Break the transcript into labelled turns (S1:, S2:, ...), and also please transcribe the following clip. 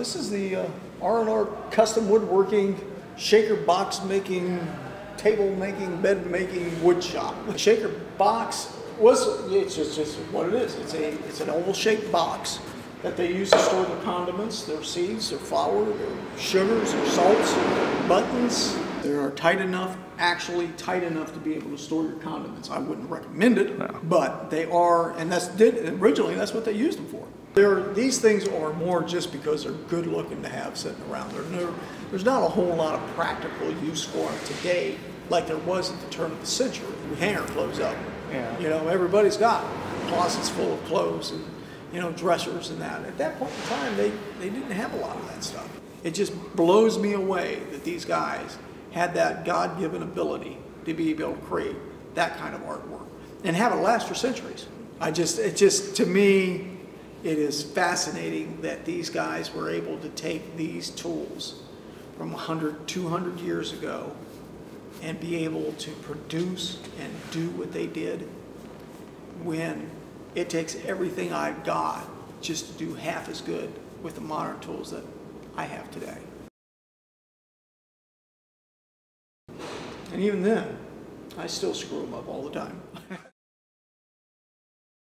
S1: This is the uh, R&R Custom Woodworking Shaker Box Making, Table Making, Bed Making Wood Shop. The Shaker Box was, it's just, what it is. It's a, it's an oval shaped box that they use to store their condiments, their seeds, their flour, their sugars, their salts, buttons. They are tight enough, actually tight enough to be able to store your condiments. I wouldn't recommend it, but they are, and that's did originally that's what they used them for. They're, these things are more just because they're good looking to have sitting around. There, no, there's not a whole lot of practical use for them today, like there was at the turn of the century. We hang our clothes up.
S2: Yeah.
S1: You know, everybody's got closets full of clothes and you know dressers and that. At that point in time, they they didn't have a lot of that stuff. It just blows me away that these guys had that God-given ability to be able to create that kind of artwork and have it last for centuries. I just, it just, to me, it is fascinating that these guys were able to take these tools from 100, 200 years ago and be able to produce and do what they did when it takes everything I've got just to do half as good with the modern tools that I have today. And even then, I still screw them up all the time.